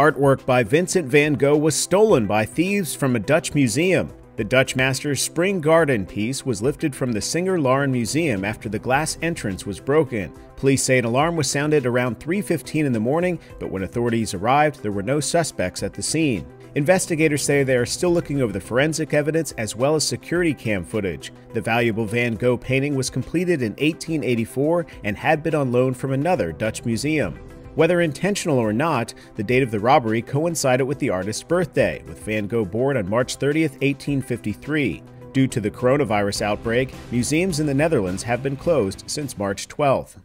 Artwork by Vincent van Gogh was stolen by thieves from a Dutch museum. The Dutch master's Spring Garden piece was lifted from the Singer Laren Museum after the glass entrance was broken. Police say an alarm was sounded around 3:15 in the morning, but when authorities arrived, there were no suspects at the scene. Investigators say they are still looking over the forensic evidence as well as security cam footage. The valuable Van Gogh painting was completed in 1884 and had been on loan from another Dutch museum. Whether intentional or not, the date of the robbery coincided with the artist's birthday, with Van Gogh born on March 30, 1853. Due to the coronavirus outbreak, museums in the Netherlands have been closed since March 12th.